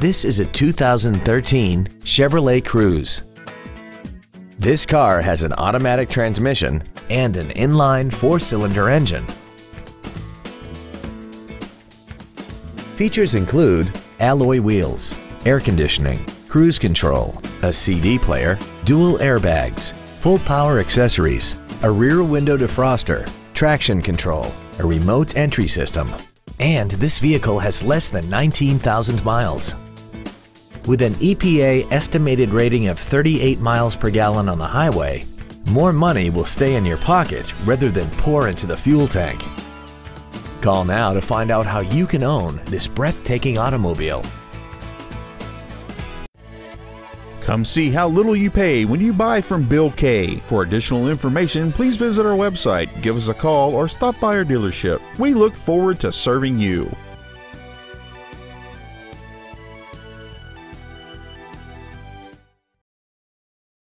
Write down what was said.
This is a 2013 Chevrolet Cruze. This car has an automatic transmission and an inline four-cylinder engine. Features include alloy wheels, air conditioning, cruise control, a CD player, dual airbags, full power accessories, a rear window defroster, traction control, a remote entry system, and this vehicle has less than 19,000 miles. With an EPA estimated rating of 38 miles per gallon on the highway, more money will stay in your pocket rather than pour into the fuel tank. Call now to find out how you can own this breathtaking automobile. Come see how little you pay when you buy from Bill Kay For additional information, please visit our website, give us a call, or stop by our dealership. We look forward to serving you.